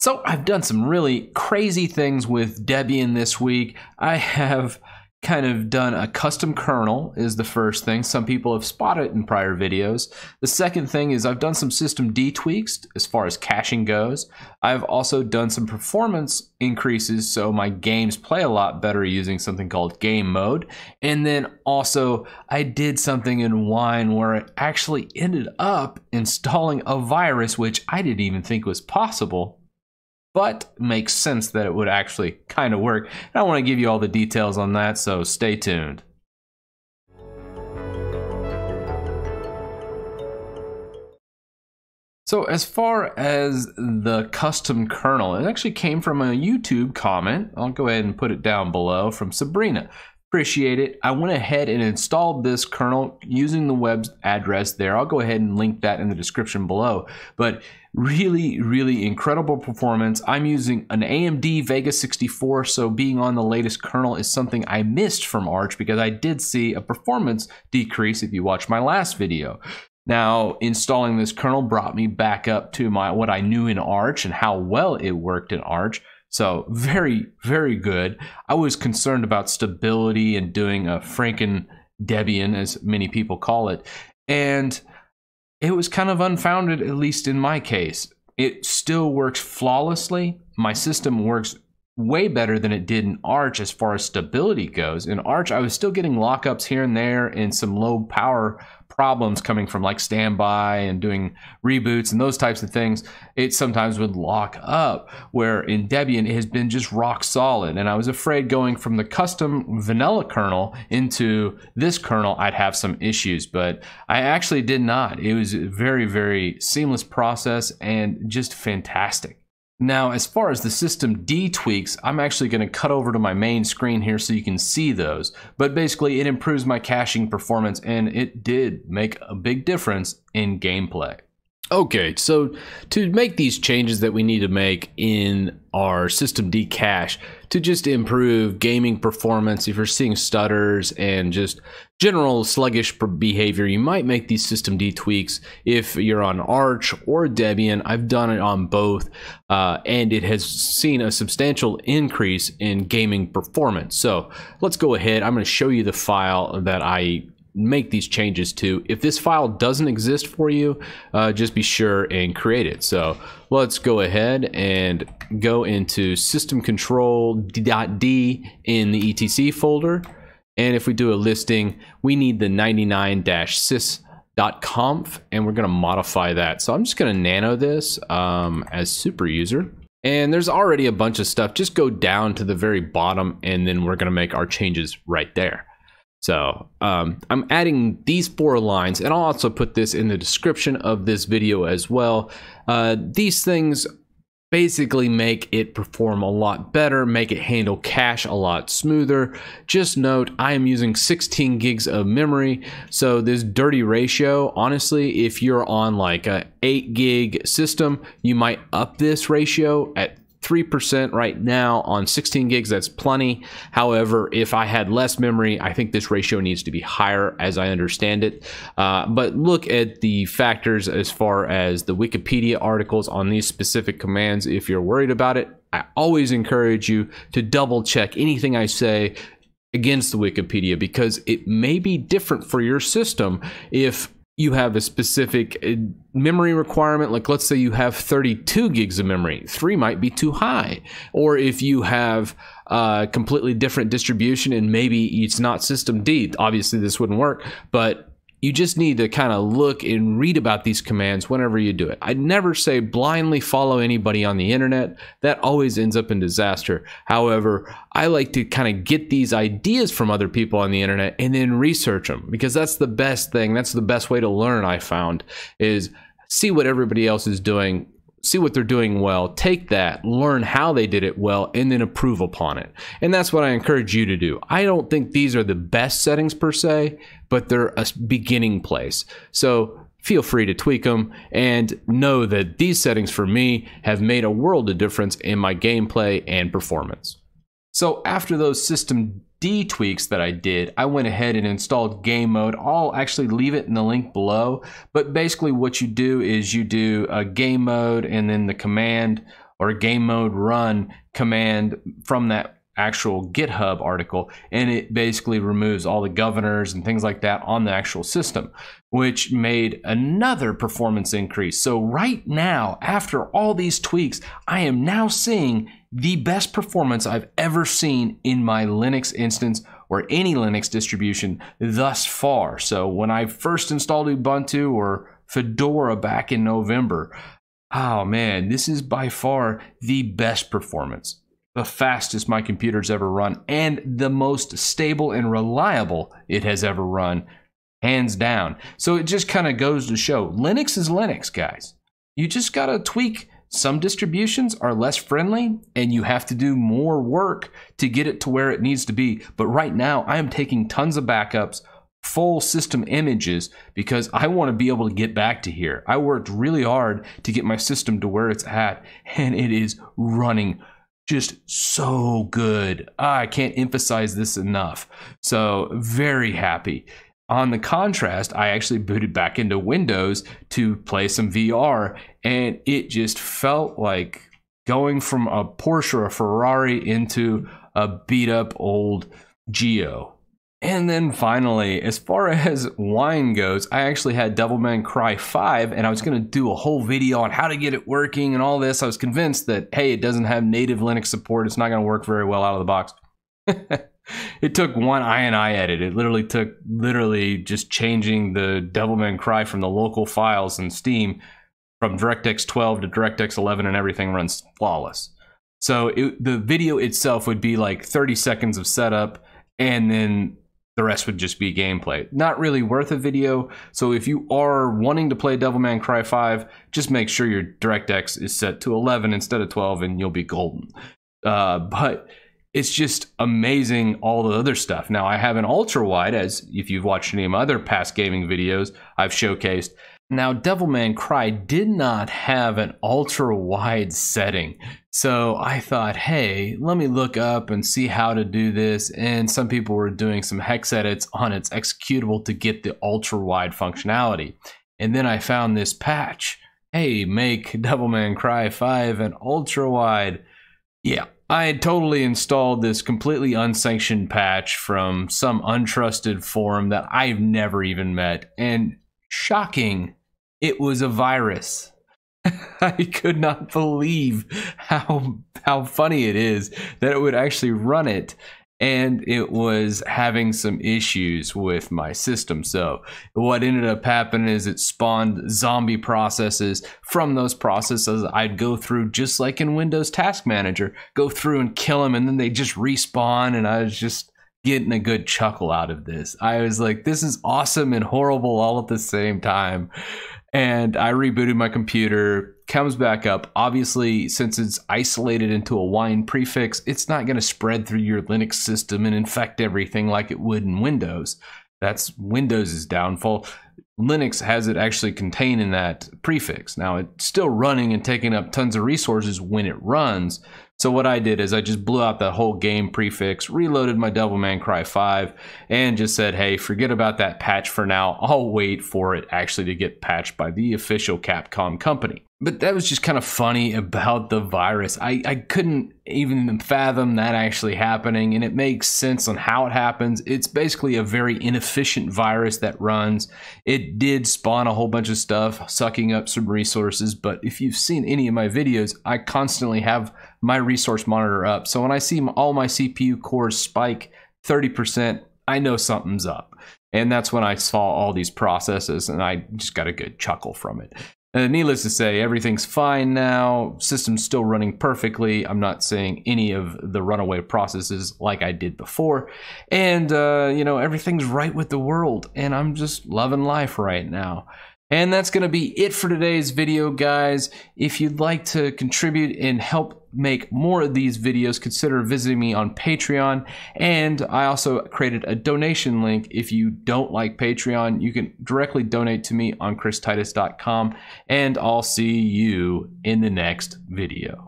So I've done some really crazy things with Debian this week. I have kind of done a custom kernel is the first thing. Some people have spotted in prior videos. The second thing is I've done some system D tweaks as far as caching goes. I've also done some performance increases so my games play a lot better using something called game mode. And then also I did something in Wine where it actually ended up installing a virus which I didn't even think was possible but makes sense that it would actually kind of work. And I want to give you all the details on that, so stay tuned. So as far as the custom kernel, it actually came from a YouTube comment. I'll go ahead and put it down below from Sabrina. Appreciate it. I went ahead and installed this kernel using the web address there. I'll go ahead and link that in the description below. But really, really incredible performance. I'm using an AMD Vega 64, so being on the latest kernel is something I missed from Arch because I did see a performance decrease if you watch my last video. Now, installing this kernel brought me back up to my what I knew in Arch and how well it worked in Arch. So very, very good. I was concerned about stability and doing a Franken Debian, as many people call it. And it was kind of unfounded, at least in my case. It still works flawlessly. My system works way better than it did in Arch as far as stability goes. In Arch, I was still getting lockups here and there and some low power problems coming from like standby and doing reboots and those types of things, it sometimes would lock up. Where in Debian, it has been just rock solid. And I was afraid going from the custom vanilla kernel into this kernel, I'd have some issues, but I actually did not. It was a very, very seamless process and just fantastic. Now, as far as the system D tweaks, I'm actually going to cut over to my main screen here so you can see those. But basically, it improves my caching performance and it did make a big difference in gameplay. Okay, so to make these changes that we need to make in our system D cache to just improve gaming performance, if you're seeing stutters and just general sluggish behavior, you might make these system D tweaks if you're on Arch or Debian. I've done it on both, uh, and it has seen a substantial increase in gaming performance. So let's go ahead. I'm going to show you the file that I make these changes to. If this file doesn't exist for you, uh, just be sure and create it. So let's go ahead and go into system control.d in the etc folder. And if we do a listing, we need the 99-sys.conf and we're going to modify that. So I'm just going to nano this um, as super user. And there's already a bunch of stuff. Just go down to the very bottom and then we're going to make our changes right there. So um, I'm adding these four lines, and I'll also put this in the description of this video as well. Uh, these things basically make it perform a lot better, make it handle cache a lot smoother. Just note, I am using 16 gigs of memory, so this dirty ratio, honestly, if you're on like a 8 gig system, you might up this ratio at 3% right now on 16 gigs. That's plenty. However, if I had less memory, I think this ratio needs to be higher as I understand it. Uh, but look at the factors as far as the Wikipedia articles on these specific commands if you're worried about it. I always encourage you to double check anything I say against the Wikipedia because it may be different for your system if you have a specific uh, memory requirement, like let's say you have 32 gigs of memory, three might be too high. Or if you have a completely different distribution and maybe it's not system D, obviously this wouldn't work, but you just need to kind of look and read about these commands whenever you do it. I'd never say blindly follow anybody on the internet. That always ends up in disaster. However, I like to kind of get these ideas from other people on the internet and then research them because that's the best thing. That's the best way to learn, I found, is see what everybody else is doing see what they're doing well, take that, learn how they did it well, and then improve upon it. And that's what I encourage you to do. I don't think these are the best settings per se, but they're a beginning place. So feel free to tweak them and know that these settings for me have made a world of difference in my gameplay and performance. So after those system D tweaks that I did, I went ahead and installed game mode. I'll actually leave it in the link below. But basically what you do is you do a game mode and then the command or game mode run command from that actual GitHub article, and it basically removes all the governors and things like that on the actual system, which made another performance increase. So, right now, after all these tweaks, I am now seeing the best performance I've ever seen in my Linux instance or any Linux distribution thus far. So, when I first installed Ubuntu or Fedora back in November, oh man, this is by far the best performance the fastest my computer's ever run and the most stable and reliable it has ever run, hands down. So it just kind of goes to show Linux is Linux, guys. You just got to tweak. Some distributions are less friendly and you have to do more work to get it to where it needs to be. But right now, I am taking tons of backups, full system images, because I want to be able to get back to here. I worked really hard to get my system to where it's at, and it is running just so good. Ah, I can't emphasize this enough. So, very happy. On the contrast, I actually booted back into Windows to play some VR, and it just felt like going from a Porsche or a Ferrari into a beat up old Geo. And then finally, as far as wine goes, I actually had Devil May Cry 5 and I was going to do a whole video on how to get it working and all this. I was convinced that, hey, it doesn't have native Linux support. It's not going to work very well out of the box. it took one INI edit. It literally took literally just changing the Devil May Cry from the local files in Steam from DirectX 12 to DirectX 11 and everything runs flawless. So it, the video itself would be like 30 seconds of setup and then the rest would just be gameplay. Not really worth a video. So if you are wanting to play Devil May Cry 5, just make sure your DirectX is set to 11 instead of 12 and you'll be golden. Uh, but it's just amazing all the other stuff. Now I have an ultra wide, as if you've watched any of my other past gaming videos, I've showcased. Now Devil May Cry did not have an ultra wide setting. So I thought, hey, let me look up and see how to do this. And some people were doing some hex edits on its executable to get the ultra wide functionality. And then I found this patch. Hey, make Devil May Cry 5 an ultra wide. Yeah, I had totally installed this completely unsanctioned patch from some untrusted forum that I've never even met. And shocking, it was a virus. I could not believe how how funny it is that it would actually run it and it was having some issues with my system. So what ended up happening is it spawned zombie processes. From those processes, I'd go through just like in Windows Task Manager, go through and kill them, and then they just respawn. And I was just getting a good chuckle out of this. I was like, this is awesome and horrible all at the same time and I rebooted my computer, comes back up. Obviously, since it's isolated into a wine prefix, it's not going to spread through your Linux system and infect everything like it would in Windows. That's Windows' downfall. Linux has it actually contained in that prefix. Now, it's still running and taking up tons of resources when it runs, so what I did is I just blew out that whole game prefix, reloaded my Devil May Cry 5, and just said, hey, forget about that patch for now. I'll wait for it actually to get patched by the official Capcom company. But that was just kind of funny about the virus. I, I couldn't even fathom that actually happening, and it makes sense on how it happens. It's basically a very inefficient virus that runs. It did spawn a whole bunch of stuff, sucking up some resources, but if you've seen any of my videos, I constantly have my resource monitor up. So when I see all my CPU cores spike 30%, I know something's up. And that's when I saw all these processes and I just got a good chuckle from it. Uh, needless to say, everything's fine now. System's still running perfectly. I'm not saying any of the runaway processes like I did before. And, uh, you know, everything's right with the world. And I'm just loving life right now. And that's going to be it for today's video, guys. If you'd like to contribute and help make more of these videos, consider visiting me on Patreon. And I also created a donation link. If you don't like Patreon, you can directly donate to me on christitus.com. And I'll see you in the next video.